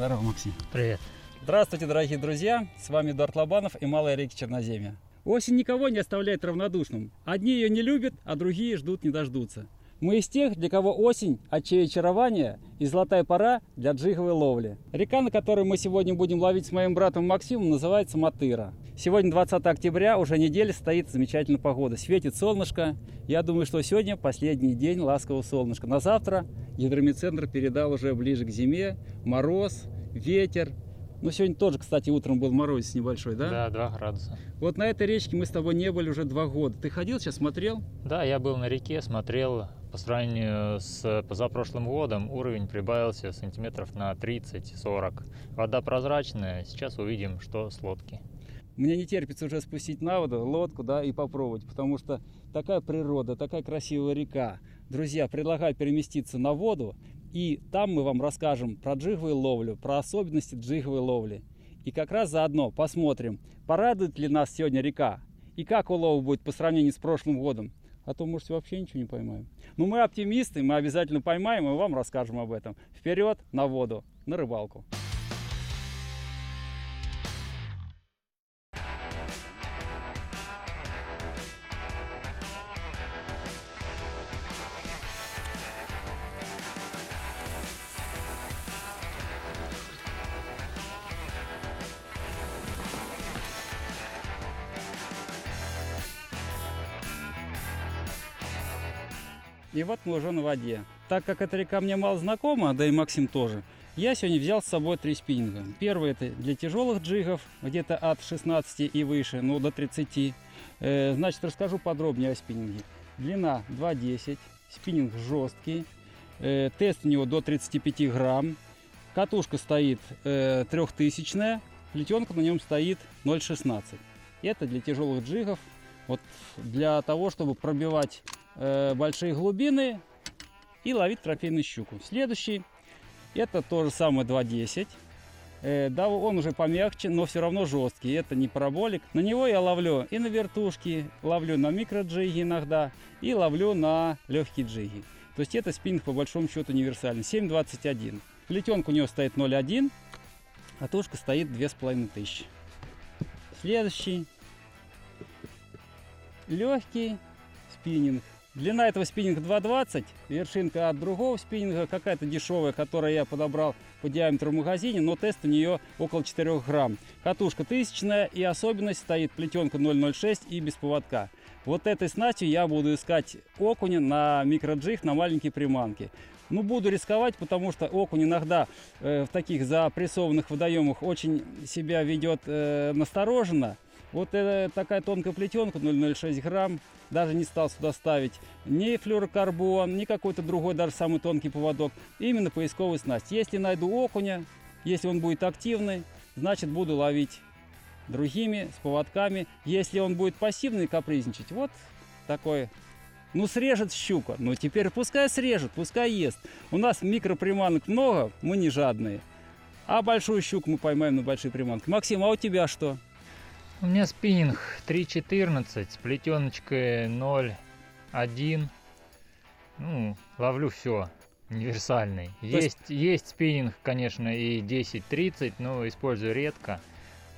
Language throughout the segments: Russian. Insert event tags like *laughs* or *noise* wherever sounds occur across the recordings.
Здорово, Максим. Привет. Здравствуйте, дорогие друзья! С вами Эдуард Лобанов и Малая реки Черноземья. Осень никого не оставляет равнодушным. Одни ее не любят, а другие ждут не дождутся. Мы из тех, для кого осень – отчей очарования и золотая пора для джиговой ловли. Река, на которой мы сегодня будем ловить с моим братом Максимом, называется Матыра. Сегодня 20 октября, уже неделя стоит замечательная погода. Светит солнышко. Я думаю, что сегодня последний день ласкового солнышка. На завтра гидромедцентр передал уже ближе к зиме. Мороз, ветер. Ну, сегодня тоже, кстати, утром был морозец небольшой, да? Да, 2 градуса. Вот на этой речке мы с тобой не были уже два года. Ты ходил сейчас, смотрел? Да, я был на реке, смотрел. По сравнению с позапрошлым годом уровень прибавился сантиметров на 30-40. Вода прозрачная, сейчас увидим, что с лодки. Мне не терпится уже спустить на воду лодку, да, и попробовать, потому что такая природа, такая красивая река. Друзья, предлагаю переместиться на воду, и там мы вам расскажем про джиговую ловлю, про особенности джиговой ловли. И как раз заодно посмотрим, порадует ли нас сегодня река, и как улов будет по сравнению с прошлым годом. А то, может, вообще ничего не поймаем. Но мы оптимисты, мы обязательно поймаем и вам расскажем об этом. Вперед на воду, на рыбалку. И вот мы уже на воде. Так как эта река мне мало знакома, да и Максим тоже, я сегодня взял с собой три спиннинга. Первый это для тяжелых джигов, где-то от 16 и выше, ну до 30. Э, значит, расскажу подробнее о спиннинге. Длина 2,10, спиннинг жесткий, э, тест у него до 35 грамм, катушка стоит э, трехтысячная, плетенка на нем стоит 0,16. Это для тяжелых джигов, вот для того, чтобы пробивать э, большие глубины и ловить трофейную щуку. Следующий, это то же самое 2.10. Э, да, он уже помягче, но все равно жесткий. Это не параболик. На него я ловлю и на вертушки, ловлю на микроджиги иногда, и ловлю на легкие джиги. То есть это спиннинг по большому счету универсальный. 7.21. Плетенка у него стоит 0.1, а тушка стоит 2500. Следующий. Легкий спиннинг. Длина этого спиннинга 2,20, вершинка от другого спиннинга, какая-то дешевая, которую я подобрал по диаметру в магазине, но тест у нее около 4 грамм. Катушка тысячная и особенность стоит плетенка 0,06 и без поводка. Вот этой снастью я буду искать окуня на микроджиг, на маленькие приманки. Ну, буду рисковать, потому что окунь иногда э, в таких запрессованных водоемах очень себя ведет э, настороженно. Вот э, такая тонкая плетенка 0,06 грамм. Даже не стал сюда ставить ни флюорокарбон, ни какой-то другой, даже самый тонкий поводок. Именно поисковый снасть. Если найду окуня, если он будет активный, значит буду ловить другими, с поводками. Если он будет пассивный капризничать, вот такой ну, срежет щука. Ну, теперь пускай срежет, пускай ест. У нас микроприманок много, мы не жадные. А большую щуку мы поймаем на большие приманки. Максим, а у тебя что? У меня спиннинг 3.14 с плетеночкой 0.1. Ну, ловлю все. Универсальный. Есть, есть... есть спиннинг, конечно, и 10.30, но использую редко.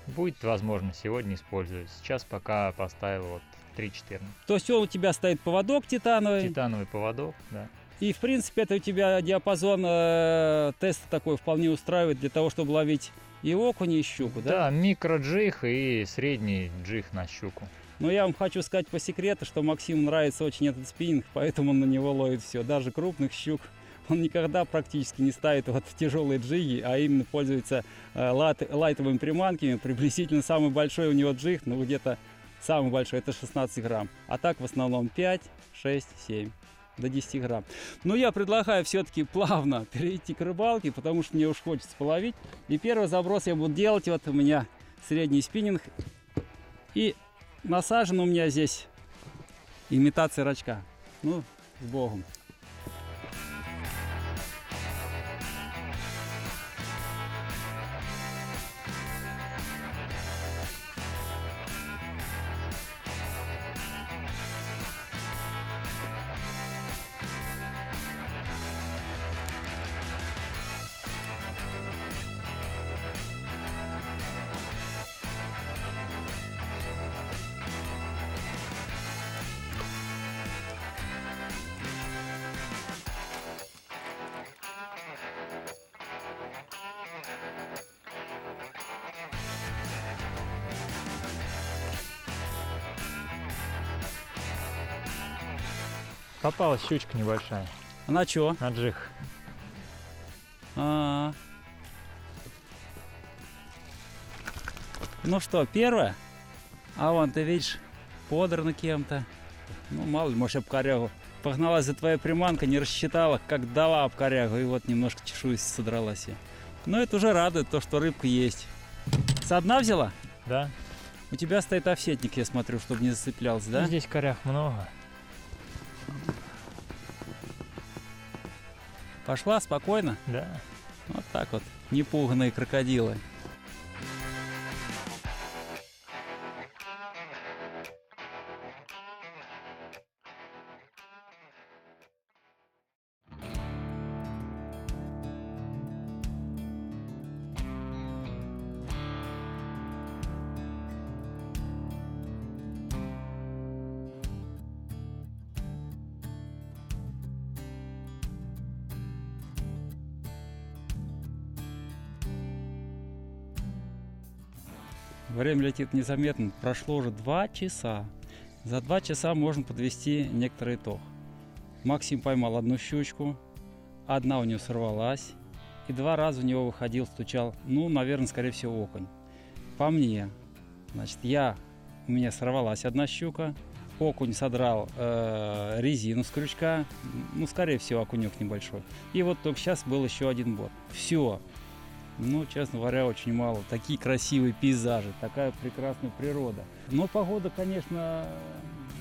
Будет возможно, сегодня использую. Сейчас пока поставил вот 3.14. То есть у тебя стоит поводок титановый? Титановый поводок, да. И, в принципе, это у тебя диапазон э, теста такой вполне устраивает для того, чтобы ловить и окуня, и щуку, да? Да, микроджиг и средний джиг на щуку. Но я вам хочу сказать по секрету, что Максиму нравится очень этот спиннинг, поэтому он на него ловит все, даже крупных щук. Он никогда практически не ставит вот тяжелые джиги, а именно пользуется э, лайт, лайтовыми приманками. Приблизительно самый большой у него джиг, ну где-то самый большой, это 16 грамм. А так в основном 5, 6, 7 до 10 грамм. Но я предлагаю все-таки плавно *laughs* перейти к рыбалке, потому что мне уж хочется половить. И первый заброс я буду делать. Вот у меня средний спиннинг. И насажен у меня здесь имитация рачка. Ну, с Богом. Попалась щучка небольшая. Она чё? На джих. А. Ну что, первая? А вон, ты видишь, подрано кем-то. Ну, мало ли, может, об корягу. Погналась за твоей приманкой, не рассчитала, как дала об корягу, и вот немножко чешуя содралась. я. Но это уже радует, то, что рыбка есть. Со дна взяла? Да? У тебя стоит офсетник, я смотрю, чтобы не зацеплялся, Ну, да? Здесь корях много. Пошла спокойно? Да. Вот так вот, непуганные крокодилы. Время летит незаметно. Прошло уже два часа. За два часа можно подвести некоторый итог. Максим поймал одну щучку, одна у него сорвалась, и два раза у него выходил, стучал, ну, наверное, скорее всего, окунь. По мне, значит, я, у меня сорвалась одна щука, окунь содрал э, резину с крючка, ну, скорее всего, окунек небольшой. И вот только сейчас был еще один бот. Все, ну, честно говоря, очень мало. Такие красивые пейзажи, такая прекрасная природа. Но погода, конечно,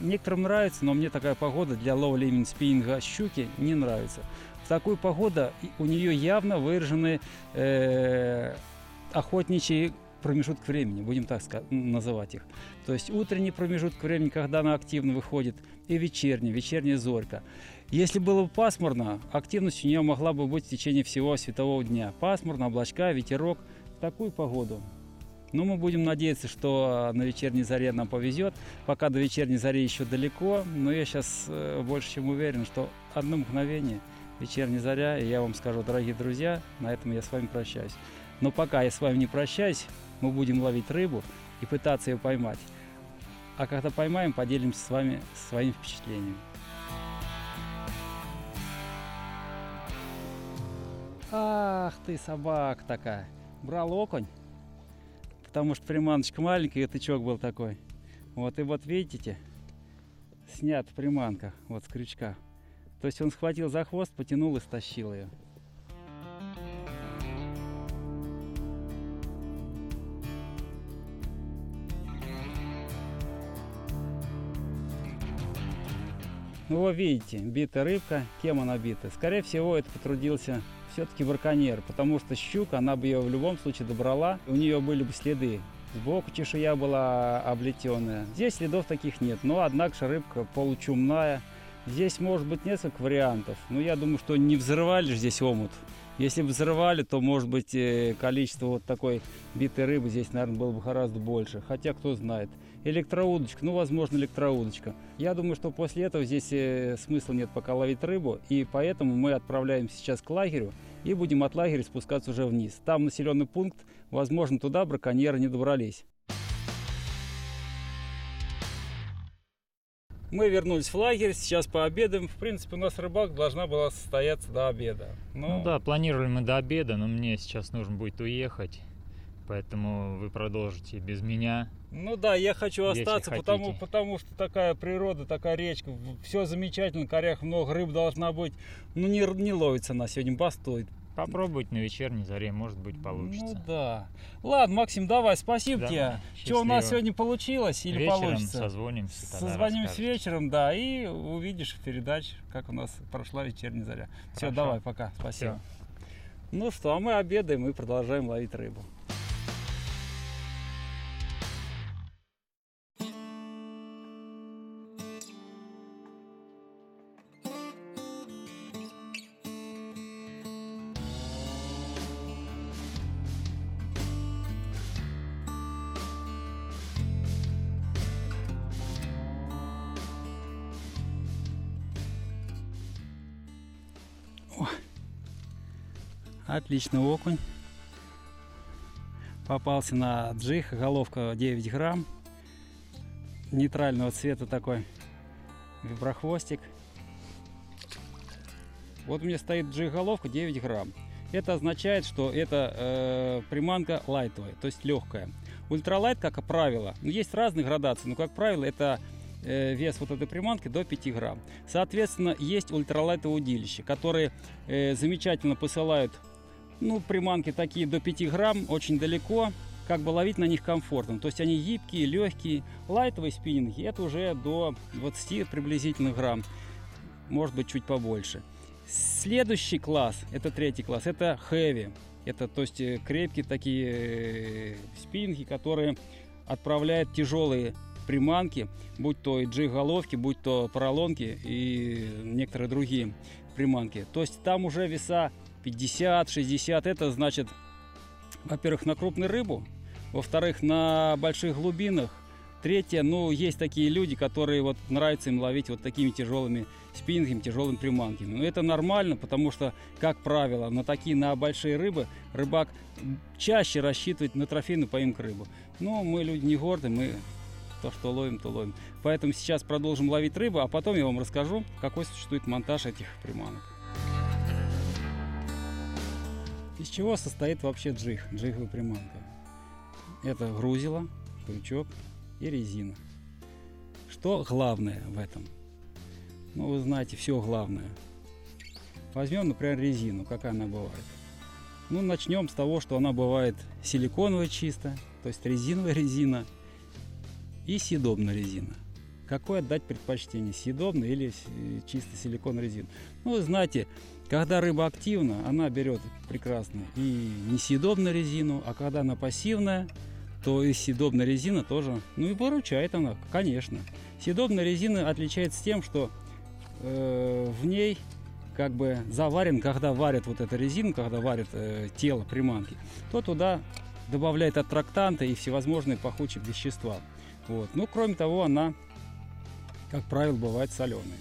некоторым нравится, но мне такая погода для ловли именно спиннинга щуки не нравится. В такую погоду у нее явно выражены э, охотничьи промежуток времени, будем так называть их. То есть утренний промежуток времени, когда она активно выходит, и вечерний, вечерняя зорька. Если было бы пасмурно, активность у нее могла бы быть в течение всего светового дня. Пасмурно, облачка, ветерок. В такую погоду. Но мы будем надеяться, что на вечерней заре нам повезет. Пока до вечерней зари еще далеко, но я сейчас больше чем уверен, что одно мгновение вечерняя заря, и я вам скажу, дорогие друзья, на этом я с вами прощаюсь. Но пока я с вами не прощаюсь, мы будем ловить рыбу и пытаться ее поймать. А когда поймаем, поделимся с вами своими впечатлениями. Ах ты, собака такая. Брал окунь, потому что приманочка маленькая, и тычок был такой. Вот, и вот видите, снят приманка, вот с крючка. То есть он схватил за хвост, потянул и стащил ее. Ну, вы видите, битая рыбка, кем она бита? Скорее всего, это потрудился все-таки браконьер, потому что щука, она бы ее в любом случае добрала, у нее были бы следы. Сбоку чешуя была облетенная. Здесь следов таких нет, но однако же рыбка получумная. Здесь может быть несколько вариантов, но я думаю, что не взрывали же здесь омут. Если бы взрывали, то, может быть, э, количество вот такой битой рыбы здесь, наверное, было бы гораздо больше. Хотя, кто знает. Электроудочка, ну, возможно, электроудочка. Я думаю, что после этого здесь э, смысла нет пока ловить рыбу, и поэтому мы отправляемся сейчас к лагерю и будем от лагеря спускаться уже вниз. Там населенный пункт, возможно, туда браконьеры не добрались. Мы вернулись в лагерь, сейчас пообедаем. В принципе, у нас рыбалка должна была состояться до обеда. Но... Ну да, планировали мы до обеда, но мне сейчас нужно будет уехать. Поэтому вы продолжите без меня. Ну да, я хочу остаться, потому, потому что такая природа, такая речка, все замечательно, корях много, рыб должна быть. Ну не, не ловится она сегодня, бастует. Попробовать на вечерней заре, может быть, получится. Ну да. Ладно, Максим, давай, спасибо Давай, тебе. Что у нас счастливо. сегодня получилось или Вечером получится? созвонимся. Созвонимся вечером, да, и увидишь в передаче, как у нас прошла вечерняя заря. Все, Хорошо. давай, пока, спасибо. Ну что, а мы обедаем и продолжаем ловить рыбу. Отличный окунь. Попался на джиг, головка 9 грамм. Нейтрального цвета такой виброхвостик. Вот у меня стоит джиг-головка 9 грамм. Это означает, что это э, приманка лайтовая, то есть легкая. Ультралайт, как правило, ну, есть разные градации, но, как правило, это э, вес вот этой приманки до 5 грамм. Соответственно, есть ультралайтовые удилища, которые э, замечательно посылают ну, приманки такие до 5 грамм, очень далеко, как бы ловить на них комфортно. То есть они гибкие, легкие. Лайтовые спиннинги это уже до 20 приблизительно грамм, может быть чуть побольше. Следующий класс, это третий класс, это heavy. Это то есть э, крепкие такие э, спиннинги, которые отправляют тяжелые приманки, будь то и джиг-головки, будь то поролонки и некоторые другие приманки. То есть там уже веса 50-60, это значит, во-первых, на крупную рыбу, во-вторых, на больших глубинах, третье, ну, есть такие люди, которые вот нравится им ловить вот такими тяжелыми спиннингами, тяжелыми приманками. Но это нормально, потому что, как правило, на такие, на большие рыбы рыбак чаще рассчитывает на трофейную поимку рыбу. Но мы люди не горды, мы то, что ловим, то ловим. Поэтому сейчас продолжим ловить рыбу, а потом я вам расскажу, какой существует монтаж этих приманок. Из чего состоит вообще джиг, джиговая приманка? Это грузило, крючок и резина. Что главное в этом? Ну, вы знаете, все главное. Возьмем, например, резину, как она бывает. Ну, начнем с того, что она бывает силиконовая чисто, то есть резиновая резина и съедобная резина. Какое отдать предпочтение, съедобной или с- чисто силиконовой резину? Ну, вы знаете, когда рыба активна, она берет прекрасно и несъедобную резину, а когда она пассивная, то и съедобная резина тоже, ну и выручает она, конечно. Съедобная резина отличается тем, что э, в ней как бы заварен, когда варят вот эту резину, когда варят э, тело приманки, то туда добавляют аттрактанты и всевозможные пахучие вещества. Вот. Ну, кроме того, она, как правило, бывает соленой.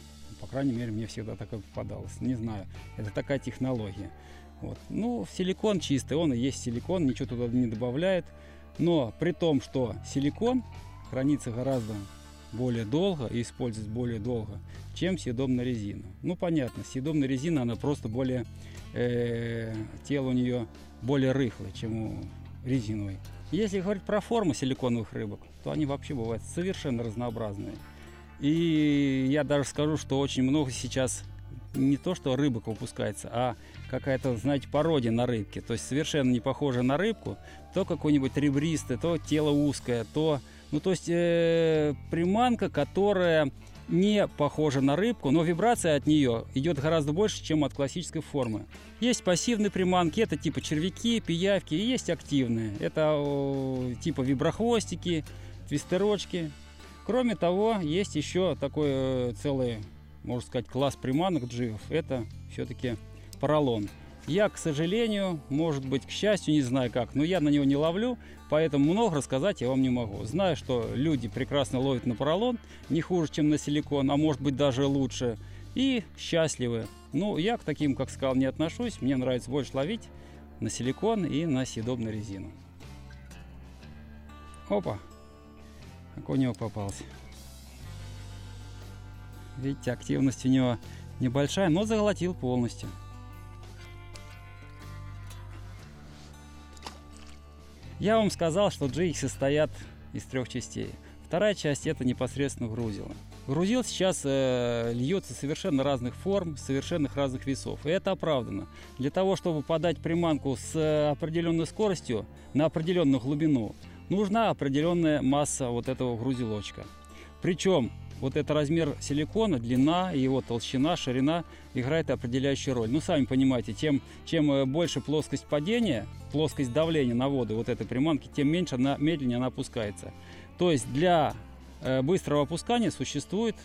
Крайней мере, мне всегда такое попадалось. Не знаю, это такая технология. Вот. Ну, силикон чистый, он и есть силикон, ничего туда не добавляет. Но при том, что силикон хранится гораздо более долго и используется более долго, чем съедобная резина. Ну, понятно, съедобная резина, она просто более, э, тело у нее более рыхлое, чем у резиновой. Если говорить про форму силиконовых рыбок, то они вообще бывают совершенно разнообразные. И я даже скажу, что очень много сейчас не то, что рыбок выпускается, а какая-то, знаете, пародия на рыбки. То есть совершенно не похожа на рыбку, то какой-нибудь ребристый, то тело узкое, то... Ну, то есть э, приманка, которая не похожа на рыбку, но вибрация от нее идет гораздо больше, чем от классической формы. Есть пассивные приманки, это типа червяки, пиявки, и есть активные. Это о, типа виброхвостики, твистерочки. Кроме того, есть еще такой э, целый, можно сказать, класс приманок джигов. Это все-таки поролон. Я, к сожалению, может быть, к счастью, не знаю как, но я на него не ловлю, поэтому много рассказать я вам не могу. Знаю, что люди прекрасно ловят на поролон, не хуже, чем на силикон, а может быть даже лучше, и счастливы. Ну, я к таким, как сказал, не отношусь. Мне нравится больше ловить на силикон и на съедобную резину. Опа! Него попался. Видите, активность у него небольшая, но заглотил полностью. Я вам сказал, что джиги состоят из трех частей. Вторая часть это непосредственно грузило. Грузил сейчас э, льется совершенно разных форм, совершенно разных весов. И это оправдано. Для того, чтобы подать приманку с э, определенной скоростью на определенную глубину, нужна определенная масса вот этого грузилочка. Причем вот это размер силикона, длина, его толщина, ширина играет определяющую роль. Ну, сами понимаете, тем, чем э, больше плоскость падения, плоскость давления на воду вот этой приманки, тем меньше она, медленнее она опускается. То есть для э, быстрого опускания существуют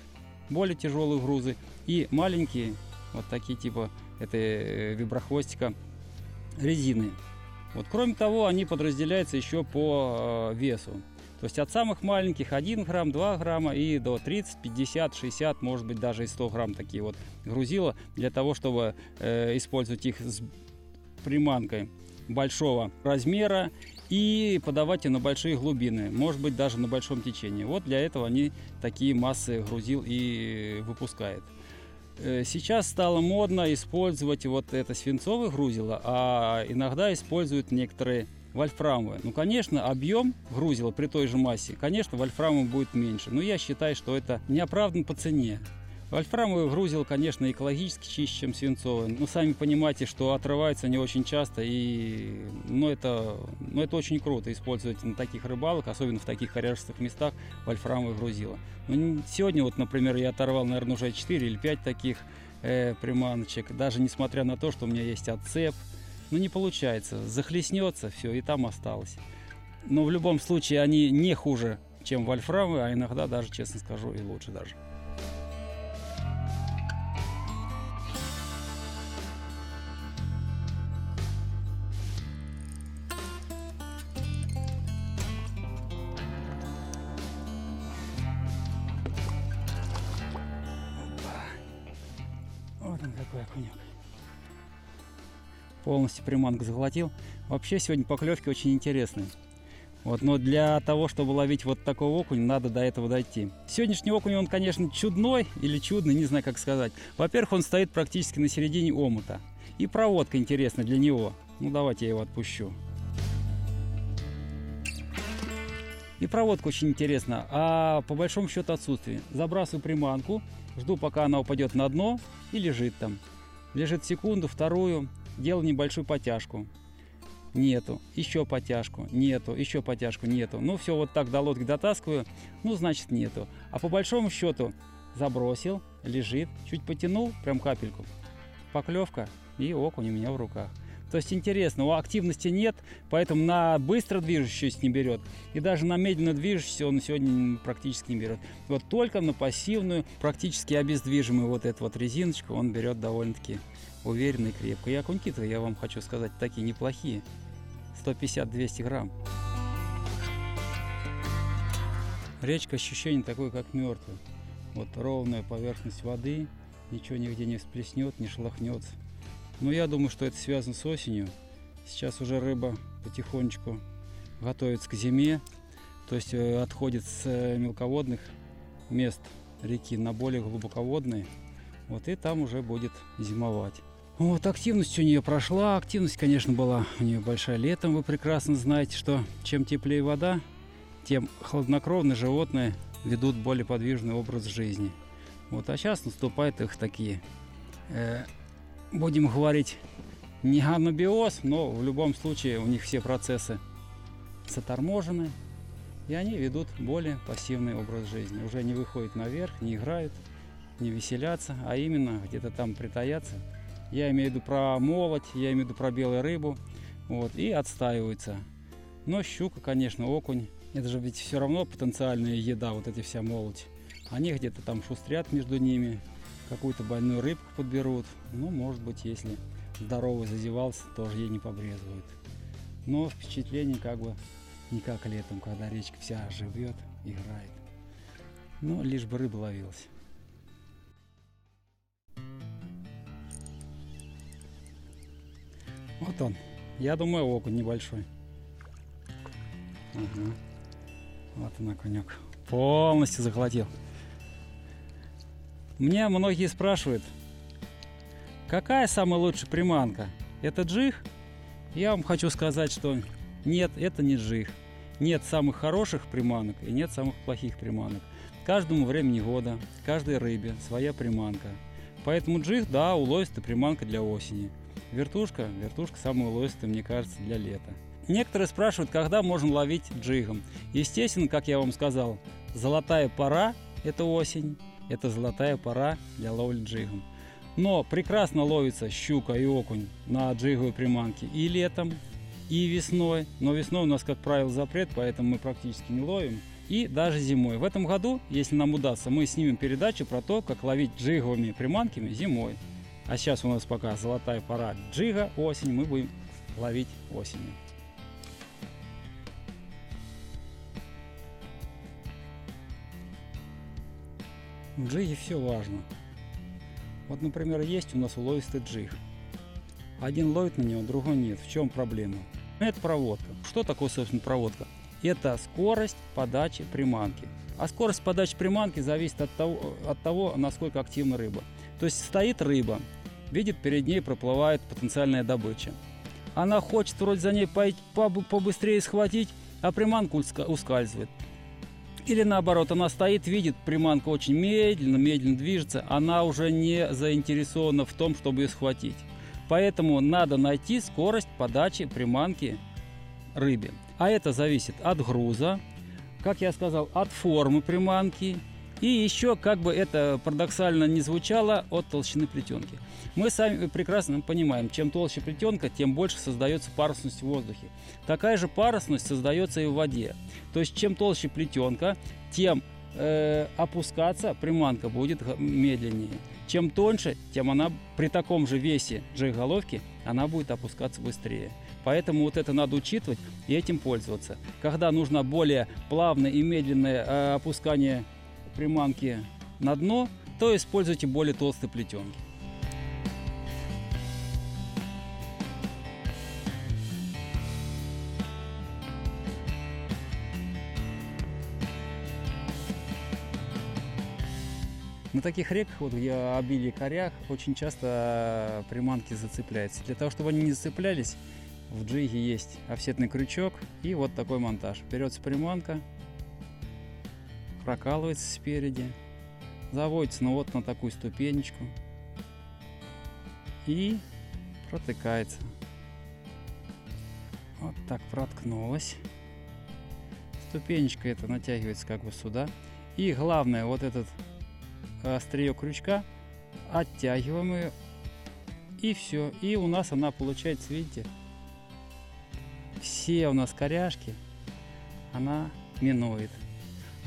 более тяжелые грузы и маленькие, вот такие типа это э, виброхвостика резины. Вот, кроме того, они подразделяются еще по э, весу. То есть от самых маленьких 1 грамм, 2 грамма и до 30, 50, 60, может быть даже и 100 грамм такие вот грузила для того, чтобы э, использовать их с приманкой большого размера и подавать ее на большие глубины, может быть даже на большом течении. Вот для этого они такие массы грузил и выпускают. Э, Сейчас стало модно использовать вот это свинцовое грузило, а иногда используют некоторые вольфрамовые. Ну, конечно, объем грузила при той же массе, конечно, вольфрамовый будет меньше. Но я считаю, что это неоправданно по цене. Вольфрамовый грузил, конечно, экологически чище, чем свинцовый. Но сами понимаете, что отрываются они очень часто. И, ну, это, ну, это очень круто использовать на таких рыбалок, особенно в таких коряжских местах, вольфрамовое грузило. Ну, сегодня, вот, например, я оторвал, наверное, уже 4 или 5 таких э, приманочек. Даже несмотря на то, что у меня есть отцеп. Ну, не получается. Захлестнется, все, и там осталось. Но в любом случае они не хуже, чем вольфрамовые, а иногда даже, честно скажу, и лучше даже. Полностью приманку заглотил. Вообще сегодня поклевки очень интересные. Вот, но для того, чтобы ловить вот такого окуня, надо до этого дойти. Сегодняшний окунь, он, конечно, чудной или чудный, не знаю, как сказать. Во-первых, он стоит практически на середине омута. И проводка интересна для него. Ну, давайте я его отпущу. И проводка очень интересна, а по большому счету отсутствие. Забрасываю приманку, жду, пока она упадет на дно и лежит там. Лежит секунду, вторую, делаю небольшую потяжку. Нету. Еще потяжку. Нету. Еще потяжку. Нету. Ну, все, вот так до лодки дотаскиваю. Ну, значит, нету. А по большому счету забросил, лежит, чуть потянул, прям капельку. Поклевка и окунь у меня в руках. То есть интересно, у активности нет, поэтому на быстро движущуюся не берет. И даже на медленно движущуюся он сегодня практически не берет. Вот только на пассивную, практически обездвижимую вот эту вот резиночку он берет довольно-таки уверенно и крепко. И окуньки-то, я вам хочу сказать, такие неплохие. 150-200 грамм. Речка ощущение такое, как мертвая. Вот ровная поверхность воды, ничего нигде не всплеснет, не шелохнется. Но я думаю, что это связано с осенью. Сейчас уже рыба потихонечку готовится к зиме, то есть э, отходит с э, мелководных мест реки на более глубоководные. Вот и там уже будет зимовать. Вот активность у нее прошла. Активность, конечно, была у нее большая летом. Вы прекрасно знаете, что чем теплее вода, тем хладнокровные животные ведут более подвижный образ жизни. Вот, а сейчас наступают их такие, э, будем говорить, не анабиоз, но в любом случае у них все процессы заторможены, и они ведут более пассивный образ жизни. Уже не выходят наверх, не играют, не веселятся, а именно где-то там притаятся. Я имею в виду про молоть, я имею в виду про белую рыбу, вот, и отстаиваются. Но щука, конечно, окунь, это же ведь все равно потенциальная еда, вот эти вся молоть. Они где-то там шустрят между ними, какую-то больную рыбку подберут. Ну, может быть, если здоровый зазевался, тоже ей не побрезгуют. Но впечатление как бы не как летом, когда речка вся живет, играет. Ну, лишь бы рыба ловилась. Вот он. Я думаю, окунь небольшой. Ага. Вот он окунек. Полностью захватил. Меня многие спрашивают, какая самая лучшая приманка? Это джиг? Я вам хочу сказать, что нет, это не джиг. Нет самых хороших приманок и нет самых плохих приманок. Каждому времени года, каждой рыбе своя приманка. Поэтому джиг, да, уловистая приманка для осени. Вертушка, вертушка самая уловистая, мне кажется, для лета. Некоторые спрашивают, когда можно ловить джигом. Естественно, как я вам сказал, золотая пора – это осень, это золотая пора для ловли джигом. Но прекрасно ловится щука и окунь на джиговой приманке и летом, и весной. Но весной у нас, как правило, запрет, поэтому мы практически не ловим. И даже зимой. В этом году, если нам удастся, мы снимем передачу про то, как ловить джиговыми приманками зимой. А сейчас у нас пока золотая пора джига, осень, мы будем ловить осенью. В джиге все важно. Вот, например, есть у нас уловистый джиг. Один ловит на него, другой нет. В чем проблема? Это проводка. Что такое, собственно, проводка? Это скорость подачи приманки. А скорость подачи приманки зависит от того, от того насколько активна рыба. То есть стоит рыба, видит, перед ней проплывает потенциальная добыча. Она хочет вроде за ней побыстрее схватить, а приманка ускальзывает. Или наоборот, она стоит, видит, приманка очень медленно, медленно движется, она уже не заинтересована в том, чтобы ее схватить. Поэтому надо найти скорость подачи приманки рыбе. А это зависит от груза, как я сказал, от формы приманки и еще, как бы это парадоксально не звучало, от толщины плетенки. Мы сами прекрасно понимаем, чем толще плетенка, тем больше создается парусность в воздухе. Такая же парусность создается и в воде. То есть чем толще плетенка, тем э, опускаться приманка будет медленнее. Чем тоньше, тем она при таком же весе головки она будет опускаться быстрее. Поэтому вот это надо учитывать и этим пользоваться. Когда нужно более плавное и медленное э, опускание приманки на дно, то используйте более толстые плетенки. На таких реках, вот где обилие корях, очень часто э, приманки зацепляются. Для того, чтобы они не зацеплялись, в джиге есть офсетный крючок и вот такой монтаж. Берется приманка, прокалывается спереди, заводится ну, вот на такую ступенечку и протыкается. Вот так проткнулась. Ступенечка это натягивается как бы сюда. И главное, вот этот острие крючка, оттягиваем ее, и все. И у нас она получается, видите, все у нас коряшки, она минует.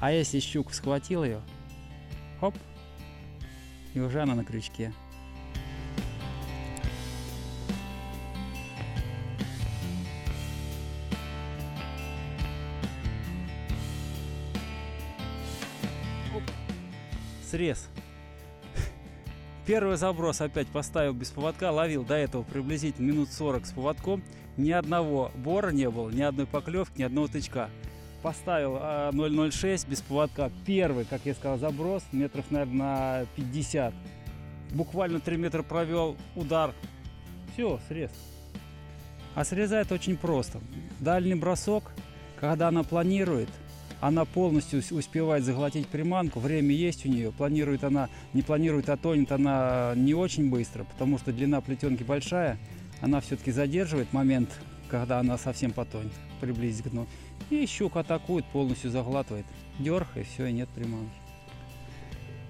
А если щука схватил ее, хоп, и уже она на крючке. Срез. *laughs* Первый заброс опять поставил без поводка, ловил до этого приблизительно минут 40 с поводком. Ни одного бора не было, ни одной поклевки, ни одного тычка. Поставил а, 0,06 без поводка. Первый, как я сказал, заброс метров, наверное, на 50. Буквально 3 метра провел удар. Все, срез. А срезает очень просто. Дальний бросок, когда она планирует, она полностью ус- успевает заглотить приманку, время есть у нее, планирует она, не планирует, а тонет она не очень быстро, потому что длина плетенки большая, она все-таки задерживает момент, когда она совсем потонет, приблизится к дну. И щука атакует, полностью заглатывает. Дерг, и все, и нет приманки.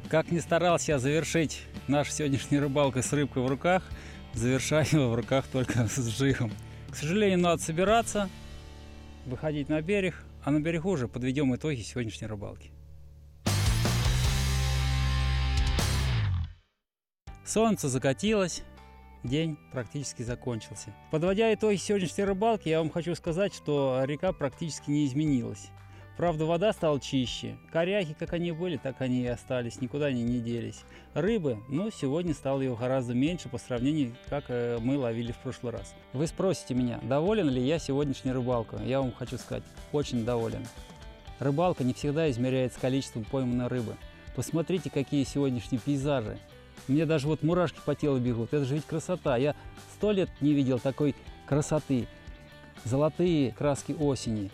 Как ни старался я завершить нашу сегодняшнюю рыбалку с рыбкой в руках, завершаю его в руках только *laughs* с джигом. К сожалению, надо собираться, выходить на берег, а на берегу уже подведем итоги сегодняшней рыбалки. Солнце закатилось, день практически закончился. Подводя итоги сегодняшней рыбалки, я вам хочу сказать, что река практически не изменилась. Правда, вода стала чище. Коряхи, как они были, так они и остались, никуда они не делись. Рыбы, ну, сегодня стало ее гораздо меньше по сравнению, как э, мы ловили в прошлый раз. Вы спросите меня, доволен ли я сегодняшней рыбалкой? Я вам хочу сказать, очень доволен. Рыбалка не всегда измеряется количеством пойманной рыбы. Посмотрите, какие сегодняшние пейзажи. Мне даже вот мурашки по телу бегут. Это же ведь красота. Я сто лет не видел такой красоты. Золотые краски осени,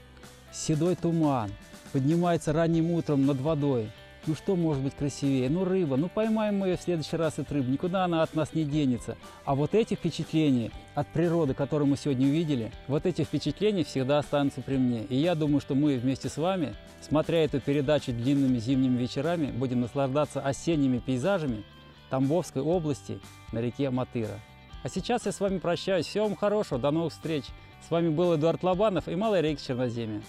седой туман, поднимается ранним утром над водой. Ну что может быть красивее? Ну рыба, ну поймаем мы ее в следующий раз эту рыбу, никуда она от нас не денется. А вот эти впечатления от природы, которые мы сегодня увидели, вот эти впечатления всегда останутся при мне. И я думаю, что мы вместе с вами, смотря эту передачу длинными зимними вечерами, будем наслаждаться осенними пейзажами Тамбовской области на реке Матыра. А сейчас я с вами прощаюсь. Всего вам хорошего, до новых встреч. С вами был Эдуард Лобанов и Малый Рейкс Черноземья.